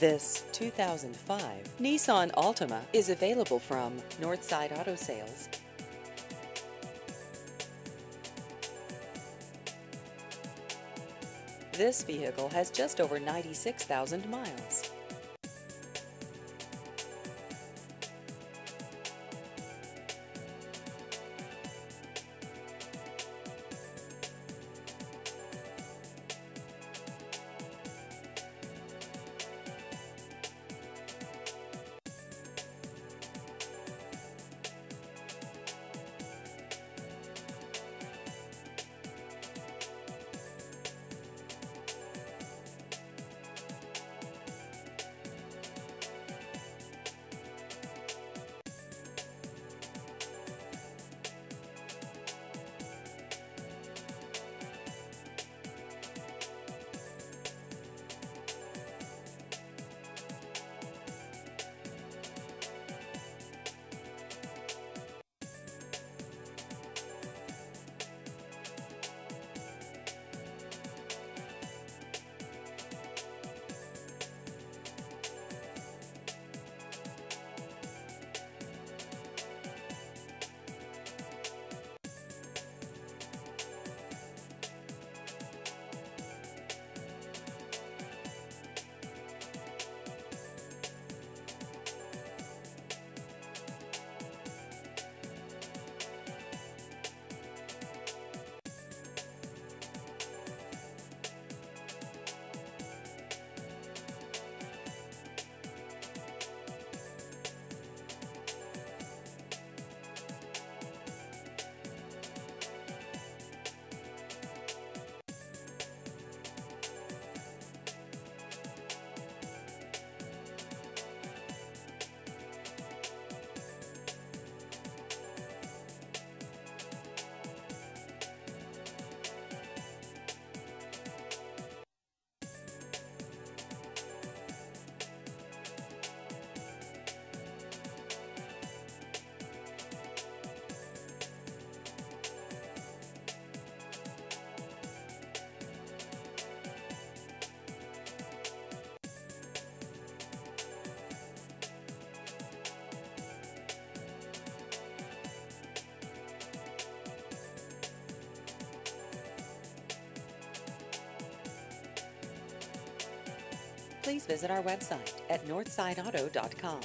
This 2005 Nissan Altima is available from Northside Auto Sales. This vehicle has just over 96,000 miles. Please visit our website at northsideauto.com.